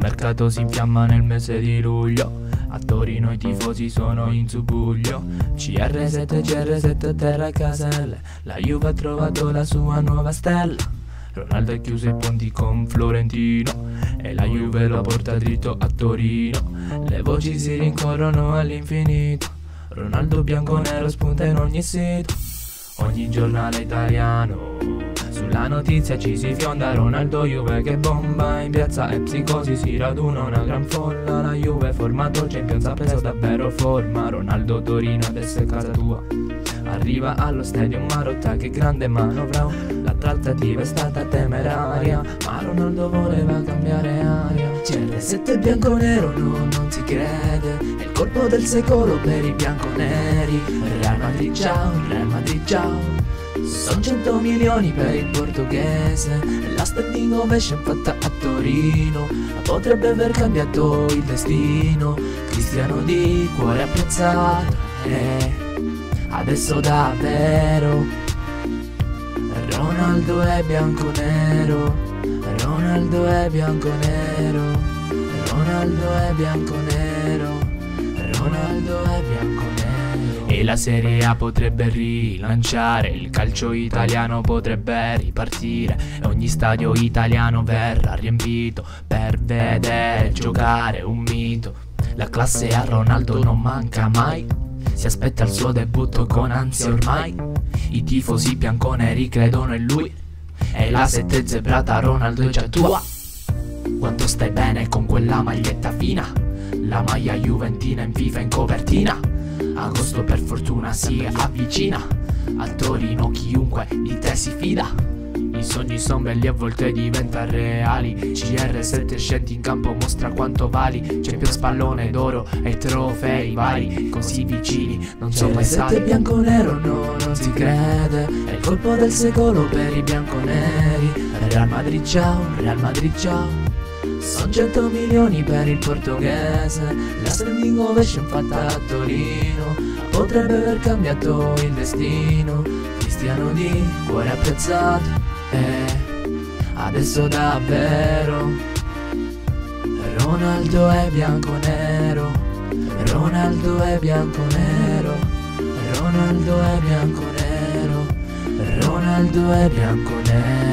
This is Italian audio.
mercato si infiamma nel mese di luglio. A Torino i tifosi sono in subuglio. CR7, CR7 terra caselle. La Juve ha trovato la sua nuova stella. Ronaldo ha chiuso i ponti con Florentino e la Juve lo porta dritto a Torino. Le voci si rincorrono all'infinito. Ronaldo bianco-nero spunta in ogni sito. Ogni giornale italiano Sulla notizia ci si fionda Ronaldo Juve che bomba In piazza e psicosi si raduna una gran folla La Juve formato Champions ha preso davvero forma Ronaldo Torino adesso è casa tua. Arriva allo stadio Marotta che grande manovra La trattativa è stata temeraria Ma Ronaldo voleva cambiare aria. CR7 bianco-nero no, non si crede È il colpo del secolo per i bianconeri. Real Madrid ciao, Real Madrid ciao sono 100 milioni per il portoghese La standing ovation fatta a Torino. Potrebbe aver cambiato il destino Cristiano di cuore apprezzato eh, Adesso davvero Ronaldo è bianco-nero Ronaldo è bianco-nero Ronaldo è bianco-nero Ronaldo è bianco-nero E la Serie A potrebbe rilanciare Il calcio italiano potrebbe ripartire E ogni stadio italiano verrà riempito Per vedere giocare un mito. La classe a Ronaldo non manca mai si aspetta il suo debutto con ansia ormai. I tifosi bianconeri credono in lui E la sette zebrata Ronaldo è già tua. Quanto stai bene con quella maglietta fina? La maglia juventina in FIFA in copertina Agosto per fortuna si avvicina. A Torino chiunque di te si fida. I sogni sono belli a volte diventano reali. CR7 scendi in campo mostra quanto vali. Champions pallone d'oro e trofei vari. Così vicini non so mai stati. bianco-nero no non si crede. È il colpo del secolo per i bianconeri. Real Madrid ciao, Real Madrid ciao sono 100 milioni per il portoghese. La standing ovation fatta a Torino. Potrebbe aver cambiato il destino. Cristiano di cuore apprezzato eh, adesso davvero. Ronaldo è bianco-nero Ronaldo è bianco-nero Ronaldo è bianco-nero Ronaldo è bianco-nero